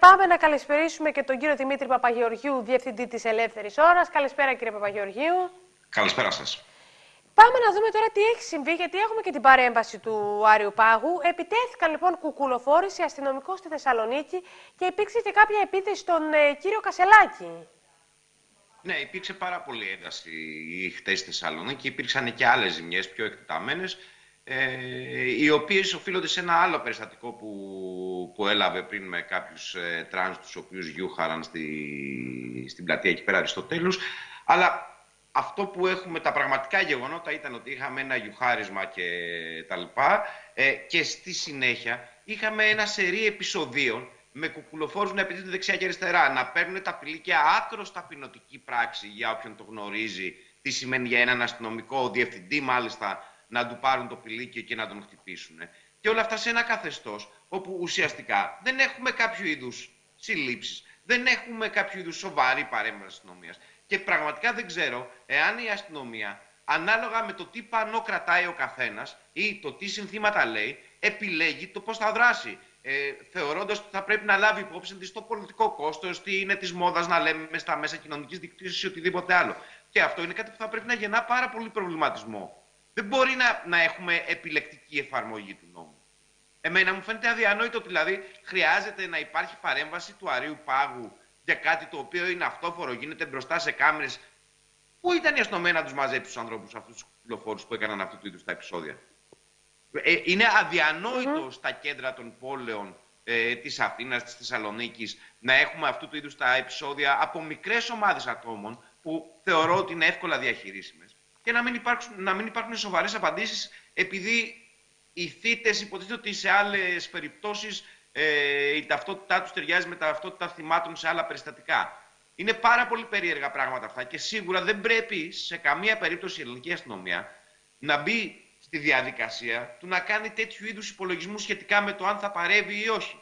Πάμε να καλησπερίσουμε και τον κύριο Δημήτρη Παπαγεωργίου, Διευθυντή της Ελεύθερης Ώρας. Καλησπέρα κύριε Παπαγεωργίου. Καλησπέρα σας. Πάμε να δούμε τώρα τι έχει συμβεί, γιατί έχουμε και την παρέμβαση του Αρείου Πάγου. Επιτέθηκαν λοιπόν κουκουλοφόροι σε αστυνομικό στη Θεσσαλονίκη και υπήρξε και κάποια επίθεση στον ε, κύριο Κασελάκη. Ναι, υπήρξε πάρα πολύ ένταση χτες στη Θεσσαλονίκη. Υπήρξαν και άλλες ζημιές πιο εκτεταμένες ε, οι οποίες οφείλονται σε ένα άλλο περιστατικό που, που έλαβε πριν με κάποιους ε, τρανς τους οποίους γιούχαραν στη, στην πλατεία εκεί πέρα Αριστοτέλους. Αλλά αυτό που έχουμε, τα πραγματικά γεγονότα ήταν ότι είχαμε ένα γιουχάρισμα και τα λοιπά ε, και στη συνέχεια είχαμε ένα σερί επεισοδίων με κουκουλοφόρους να επιτίθενται δεξιά και αριστερά, να παίρνουν τα πηλίκια άκρος ταπεινωτική πράξη για όποιον το γνωρίζει, τι σημαίνει για έναν αστυνομικό διευθυντή μάλιστα, να του πάρουν το πηλίκιο και να τον χτυπήσουν. Και όλα αυτά σε ένα καθεστώς όπου ουσιαστικά δεν έχουμε κάποιο είδους συλλήψεις, δεν έχουμε κάποιο είδους σοβαρή παρέμβαση αστυνομίας. Και πραγματικά δεν ξέρω εάν η αστυνομία, ανάλογα με το τι πανό κρατάει ο καθένας ή το τι συνθήματα λέει, επιλέγει το πώς θα δράσει. Ε, Θεωρώντας ότι θα πρέπει να λάβει υπόψη της το πολιτικό κόστος, τι είναι της μόδας να λέμε στα μέσα κοινωνικής δικτύωσης ή οτιδήποτε άλλο. Και αυτό είναι κάτι που θα πρέπει να γεννά πάρα πολύ προβληματισμό δεν μπορεί να, να έχουμε επιλεκτική εφαρμογή του νόμου. Εμένα μου φαίνεται αδιανόητο ότι δηλαδή χρειάζεται να υπάρχει παρέμβαση του αρίου πάγου για κάτι το οποίο είναι αυτόφορο, γίνεται μπροστά σε κάμερες. Πού ήταν η αστυνομία να τους μαζέψει τους ανθρώπους αυτούς τους κυκλοφόρους που έκαναν αυτού του είδους τα επεισόδια; Ε, είναι αδιανόητο στα κέντρα των πόλεων ε, της Αθήνας, της Θεσσαλονίκης, να έχουμε αυτού του είδους τα επεισόδια από μικρές ομάδες ατόμων που θεωρώ ότι είναι εύκολα διαχειρίσιμες και να μην, υπάρξουν, να μην υπάρχουν σοβαρές απαντήσεις επειδή οι θύτες υποτίθεται ότι σε άλλες περιπτώσεις ε, η ταυτότητά τους ταιριάζει με τα ταυτότητα θυμάτων σε άλλα περιστατικά. Είναι πάρα πολύ περίεργα πράγματα αυτά και σίγουρα δεν πρέπει σε καμία περίπτωση η ελληνική αστυνομία να μπει στη διαδικασία του να κάνει τέτοιου είδους υπολογισμούς σχετικά με το αν θα παρεύει ή όχι.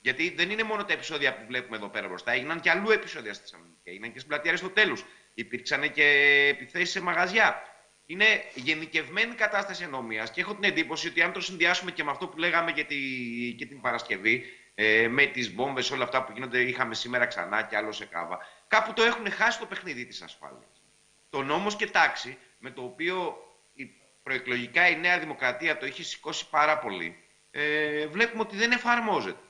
Γιατί δεν είναι μόνο τα επεισόδια που βλέπουμε εδώ πέρα μπροστά, έγιναν και αλλού επεισόδια στη Θεσσαλονίκη. Έγιναν και στην πλατεία Αριστοτέλους. Υπήρξαν και επιθέσεις σε μαγαζιά. Είναι γενικευμένη κατάσταση ανομία και έχω την εντύπωση ότι αν το συνδυάσουμε και με αυτό που λέγαμε για, τη, και την Παρασκευή, ε, με τις βόμβε, όλα αυτά που γίνονται, είχαμε σήμερα ξανά και άλλο σε κάβα, κάπου το έχουν χάσει το παιχνίδι της ασφάλειας. Το νόμος και τάξη, με το οποίο η, προεκλογικά η Νέα Δημοκρατία το είχε σηκώσει πάρα πολύ, ε, βλέπουμε ότι δεν εφαρμόζεται.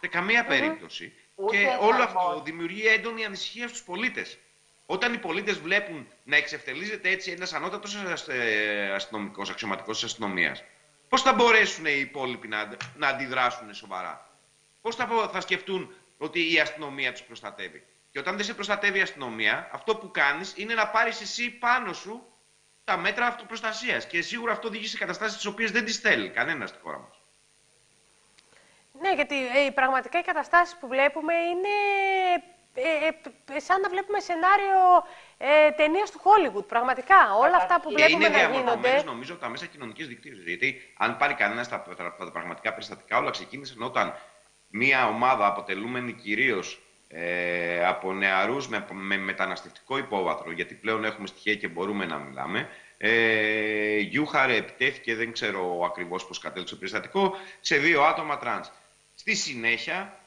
Σε καμία περίπτωση. και όλο αυτό δημιουργεί έντονη ανησυχία στους πολίτες. Όταν οι πολίτες βλέπουν να εξευτελίζεται έτσι ένας ανώτατος αστυνομικός, αξιωματικός της αστυνομίας, πώς θα μπορέσουν οι υπόλοιποι να, να αντιδράσουν σοβαρά; Πώς θα, θα σκεφτούν ότι η αστυνομία τους προστατεύει; Και όταν δεν σε προστατεύει η αστυνομία, αυτό που κάνεις είναι να πάρεις εσύ πάνω σου τα μέτρα αυτοπροστασίας. Και σίγουρα αυτό οδηγεί σε καταστάσεις τις οποίες δεν τις θέλει κανένας στη χώρα μας. Ναι, γιατί ε, πραγματικά οι καταστάσεις που βλέπουμε είναι ε, ε, ε, σαν να βλέπουμε σενάριο ε, ταινίας του Hollywood. Πραγματικά. Όλα αυτά που βλέπουμε είναι να γίνονται. νομίζω τα μέσα κοινωνικής δικτύωσης. Γιατί αν πάρει κανένας τα, τα, πραγματικά περιστατικά, όλα ξεκίνησαν όταν μία ομάδα αποτελούμενη κυρίως ε, από νεαρούς με, με μεταναστευτικό υπόβαθρο, γιατί πλέον έχουμε στοιχεία και μπορούμε να μιλάμε. Ε, Γιούχαρε επιτέθηκε, δεν ξέρω ακριβώς πώς κατέληξε το περιστατικό, σε δύο άτομα τρανς. Στη συνέχεια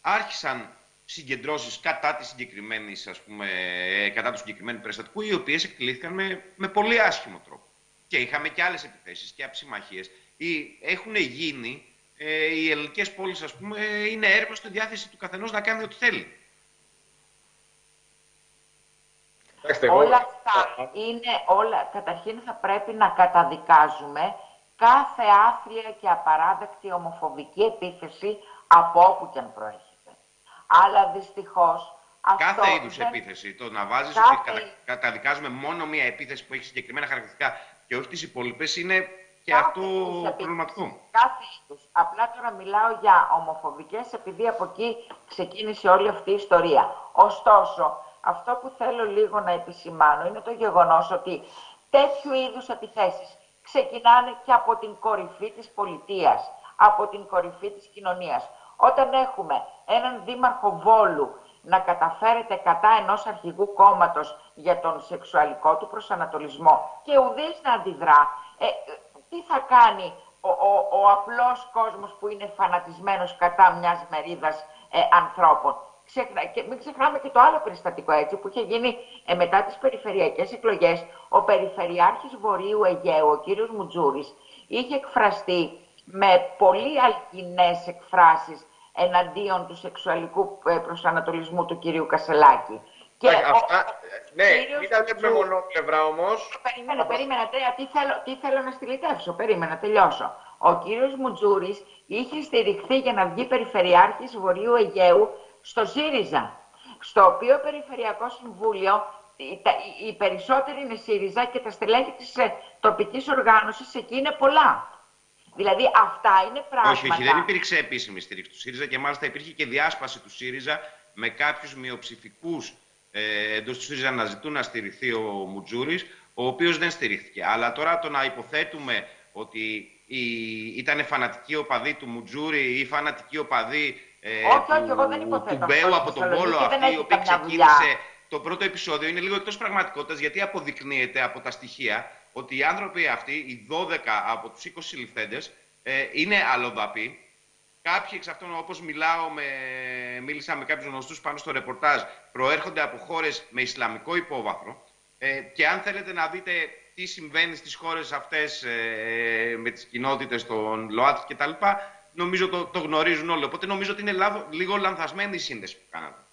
άρχισαν συγκεντρώσεις κατά, της συγκεκριμένης, ας πούμε, ε, κατά του συγκεκριμένου περιστατικού, οι οποίες εκτυλίχθηκαν με, με πολύ άσχημο τρόπο. Και είχαμε και άλλες επιθέσεις και αψιμαχίες. Έχουν γίνει, ε, οι ελληνικές πόλεις, ας πούμε, είναι έρμαιο στη διάθεση του καθενός να κάνει ό,τι θέλει. Όλα αυτά είναι όλα. Καταρχήν θα πρέπει να καταδικάζουμε κάθε άθλια και απαράδεκτη ομοφοβική επίθεση από όπου και αν προέρχεται. Αλλά δυστυχώς. Κάθε είδους δεν... επίθεση. Το να βάζεις Κάθε... ότι κατα... καταδικάζουμε μόνο μία επίθεση που έχει συγκεκριμένα χαρακτηριστικά και όχι τις υπόλοιπες είναι και Κάθε αυτό προβληματικό. Κάθε είδους. Απλά τώρα μιλάω για ομοφοβικές, επειδή από εκεί ξεκίνησε όλη αυτή η ιστορία. Ωστόσο, αυτό που θέλω λίγο να επισημάνω είναι το γεγονός ότι τέτοιου είδους επιθέσεις ξεκινάνε και από την κορυφή της πολιτείας, από την κορυφή της κοινωνίας. Όταν έχουμε έναν δήμαρχο Βόλου να καταφέρεται κατά ενός αρχηγού κόμματος για τον σεξουαλικό του προσανατολισμό και ουδής να αντιδρά, ε, τι θα κάνει ο, ο, ο απλός κόσμος που είναι φανατισμένος κατά μιας μερίδας ε, ανθρώπων; Και μην ξεχνάμε και το άλλο περιστατικό έτσι που είχε γίνει ε, μετά τις περιφερειακές εκλογές. Ο Περιφερειάρχης Βορείου Αιγαίου, ο κύριος Μουτζούρης, είχε εκφραστεί με πολύ αλκινές εκφράσεις εναντίον του σεξουαλικού ε, προσανατολισμού του κυρίου Κασελάκη. Και αυτά, ναι, μην τα βλέπουμε μόνο πλευρά όμως. Περίμενα, περίμενα, τι θέλω, τι θέλω να στυλιτεύσω, περίμενα, τελειώσω. Ο κύριος Μουτζούρης είχε στηριχθεί για να βγει Περιφερειάρχης Βορείου Αιγαίου στο ΣΥΡΙΖΑ, στο οποίο Περιφερειακό Συμβούλιο οι περισσότεροι είναι ΣΥΡΙΖΑ και τα στελέχη της ε, τοπικής οργάνωσης εκεί είναι πολλά. Δηλαδή αυτά είναι πράγματα. Όχι, όχι, δεν υπήρξε επίσημη στήριξη του ΣΥΡΙΖΑ και μάλιστα υπήρχε και διάσπαση του ΣΥΡΙΖΑ με κάποιους μειοψηφικούς ε, εντός του ΣΥΡΙΖΑ να ζητούν να στηριχθεί ο Μουτζούρης, ο οποίος δεν στηρίχθηκε. Αλλά τώρα το να υποθέτουμε ότι η, ήταν φανατική οπαδή του Μουτζούρη ή φανατική οπαδή ε, όχι, του, όχι, του Μπέου από τον Πόλο αυτή, η οποία ξεκίνησε το πρώτο επεισόδιο, είναι λίγο εκτός πραγματικότητας γιατί αποδεικνύεται από τα στοιχεία ότι οι άνθρωποι αυτοί, οι 12 από τους 20 συλληφθέντες, ε, είναι αλλοδαποί. Κάποιοι εξ αυτών, όπως μιλάω με, μίλησα με κάποιους γνωστούς πάνω στο ρεπορτάζ, προέρχονται από χώρες με Ισλαμικό υπόβαθρο. Ε, και αν θέλετε να δείτε τι συμβαίνει στις χώρες αυτές ε, με τις κοινότητες των ΛΟΑΤ και τα λοιπά, νομίζω το, το γνωρίζουν όλοι. Οπότε νομίζω ότι είναι λίγο λανθασμένη η σύνδεση που κάνατε.